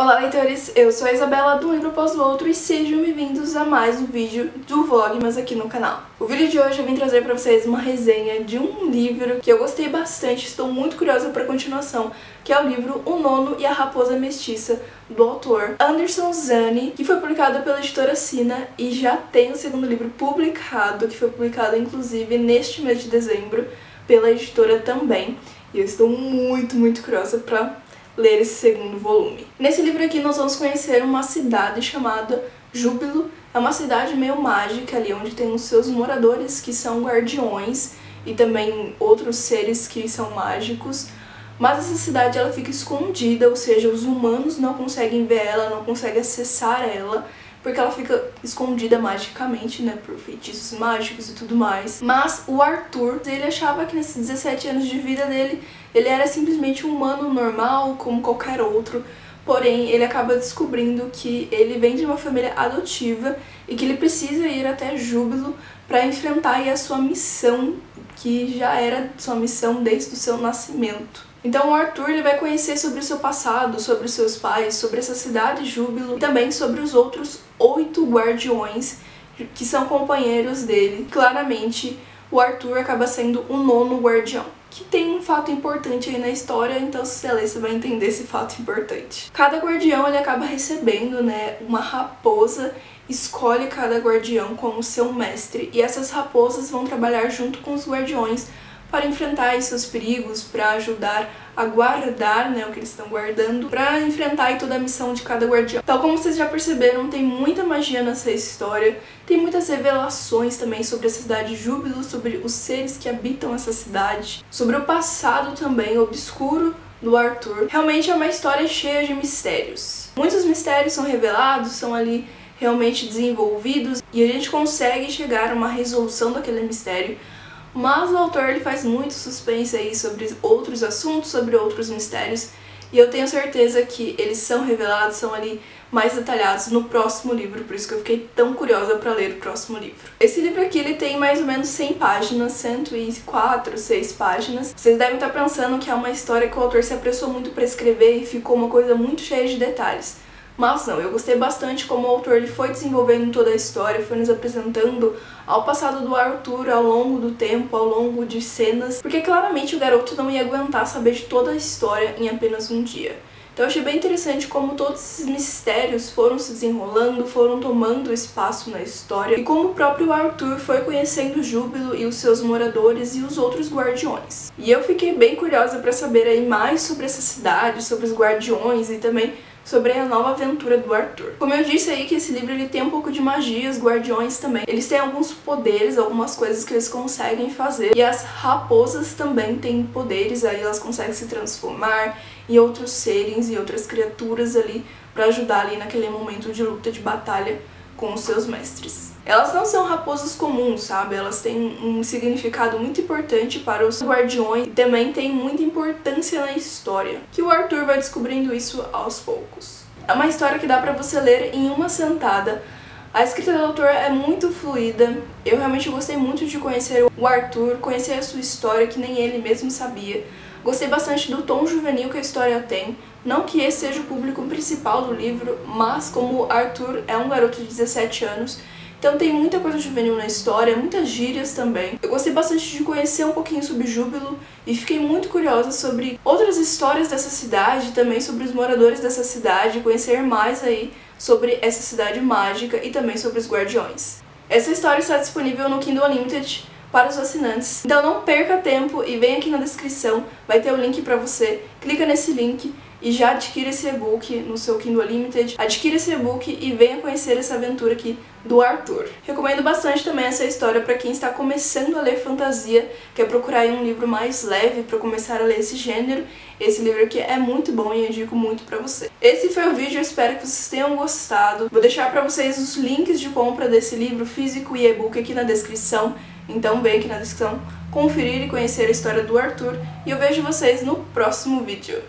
Olá leitores, eu sou a Isabela do Livro Após o Outro e sejam bem-vindos a mais um vídeo do Vlogmas aqui no canal. O vídeo de hoje eu vim trazer para vocês uma resenha de um livro que eu gostei bastante, estou muito curiosa para a continuação, que é o livro O Nono e a Raposa Mestiça, do autor Anderson Zani, que foi publicado pela editora Sina e já tem o segundo livro publicado, que foi publicado inclusive neste mês de dezembro pela editora também. E eu estou muito, muito curiosa para ler esse segundo volume. Nesse livro aqui nós vamos conhecer uma cidade chamada Júbilo. É uma cidade meio mágica ali, onde tem os seus moradores que são guardiões e também outros seres que são mágicos. Mas essa cidade ela fica escondida, ou seja, os humanos não conseguem ver ela, não conseguem acessar ela porque ela fica escondida magicamente, né, por feitiços mágicos e tudo mais. Mas o Arthur, ele achava que nesses 17 anos de vida dele, ele era simplesmente um humano normal, como qualquer outro, porém ele acaba descobrindo que ele vem de uma família adotiva e que ele precisa ir até Júbilo para enfrentar a sua missão, que já era sua missão desde o seu nascimento. Então o Arthur ele vai conhecer sobre o seu passado, sobre os seus pais, sobre essa cidade Júbilo e também sobre os outros oito guardiões que são companheiros dele. Claramente o Arthur acaba sendo o nono guardião que tem um fato importante aí na história, então se você ler você vai entender esse fato importante. Cada guardião ele acaba recebendo, né, uma raposa, escolhe cada guardião como seu mestre, e essas raposas vão trabalhar junto com os guardiões para enfrentar seus perigos, para ajudar a guardar né, o que eles estão guardando, para enfrentar toda a missão de cada guardião. Então, como vocês já perceberam, tem muita magia nessa história, tem muitas revelações também sobre a cidade Júbilo, sobre os seres que habitam essa cidade, sobre o passado também obscuro do Arthur. Realmente é uma história cheia de mistérios. Muitos mistérios são revelados, são ali realmente desenvolvidos e a gente consegue chegar a uma resolução daquele mistério mas o autor ele faz muito suspense aí sobre outros assuntos, sobre outros mistérios, e eu tenho certeza que eles são revelados, são ali mais detalhados no próximo livro, por isso que eu fiquei tão curiosa para ler o próximo livro. Esse livro aqui ele tem mais ou menos 100 páginas, 104, 6 páginas. Vocês devem estar pensando que é uma história que o autor se apressou muito para escrever e ficou uma coisa muito cheia de detalhes. Mas não, eu gostei bastante como o autor ele foi desenvolvendo toda a história, foi nos apresentando ao passado do Arthur ao longo do tempo, ao longo de cenas, porque claramente o garoto não ia aguentar saber de toda a história em apenas um dia. Então achei bem interessante como todos esses mistérios foram se desenrolando, foram tomando espaço na história e como o próprio Arthur foi conhecendo Júbilo e os seus moradores e os outros guardiões. E eu fiquei bem curiosa para saber aí mais sobre essa cidade, sobre os guardiões e também sobre a nova aventura do Arthur. Como eu disse aí que esse livro ele tem um pouco de magia, os guardiões também. Eles têm alguns poderes, algumas coisas que eles conseguem fazer. E as raposas também têm poderes, aí elas conseguem se transformar em outros seres e outras criaturas ali para ajudar ali naquele momento de luta, de batalha com os seus mestres. Elas não são raposas comuns, sabe? Elas têm um significado muito importante para os guardiões e também têm muita importância na história, que o Arthur vai descobrindo isso aos poucos. É uma história que dá para você ler em uma sentada. A escrita do autor é muito fluida. Eu realmente gostei muito de conhecer o Arthur, conhecer a sua história que nem ele mesmo sabia. Gostei bastante do tom juvenil que a história tem. Não que esse seja o público principal do livro, mas como Arthur é um garoto de 17 anos, então tem muita coisa juvenil na história, muitas gírias também. Eu gostei bastante de conhecer um pouquinho sobre Júbilo e fiquei muito curiosa sobre outras histórias dessa cidade, também sobre os moradores dessa cidade, conhecer mais aí sobre essa cidade mágica e também sobre os guardiões. Essa história está disponível no Kindle Unlimited para os assinantes. Então não perca tempo e vem aqui na descrição, vai ter o link para você. Clica nesse link e já adquira esse e-book no seu Kindle Unlimited. Adquira esse e-book e venha conhecer essa aventura aqui do Arthur. Recomendo bastante também essa história para quem está começando a ler fantasia, quer procurar um livro mais leve para começar a ler esse gênero. Esse livro aqui é muito bom e eu indico muito para você. Esse foi o vídeo, eu espero que vocês tenham gostado. Vou deixar para vocês os links de compra desse livro físico e e-book aqui na descrição. Então vem aqui na descrição conferir e conhecer a história do Arthur e eu vejo vocês no próximo vídeo.